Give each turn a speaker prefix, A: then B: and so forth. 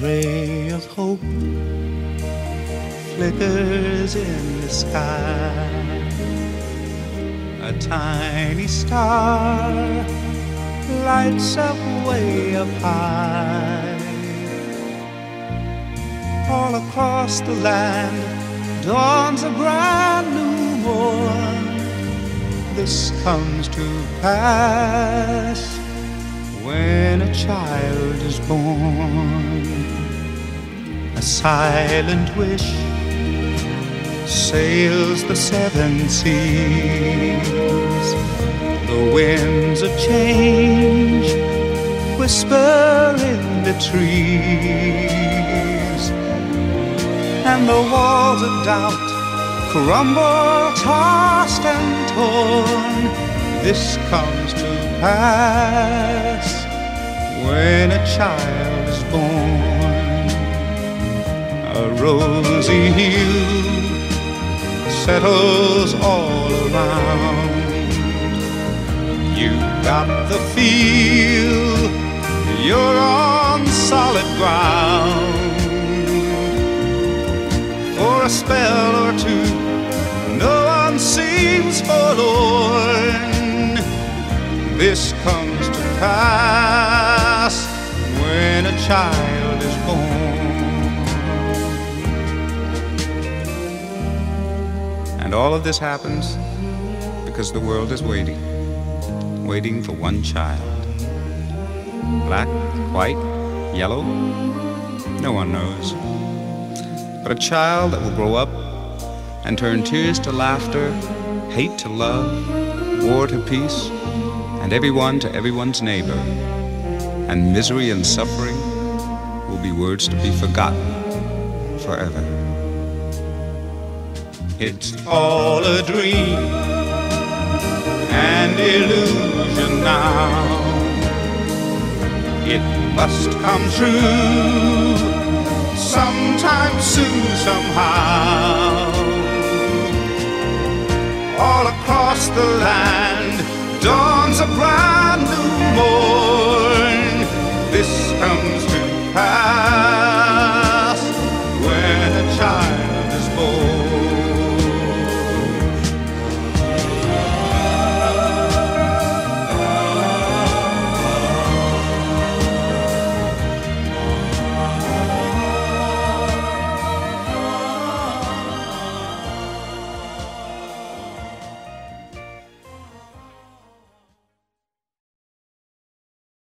A: Ray of hope flickers in the sky. A tiny star lights up way up high. All across the land dawns a brand new morn. This comes to pass when a child is born. A silent wish sails the seven seas. The winds of change whisper in the trees, and the walls of doubt crumble, tossed and torn. This comes to pass when a child is born. A rosy hue settles all around. You got the feel, you're on solid ground. For a spell or two, child is born. And all of this happens because the world is waiting, waiting for one child. Black, white, yellow, no one knows. But a child that will grow up and turn tears to laughter, hate to love, war to peace, and everyone to everyone's neighbor. And misery and suffering will be words to be forgotten forever. It's all a dream and illusion now. It must come true sometime soon, somehow. All across the land dawns a brand new morn. This comes pass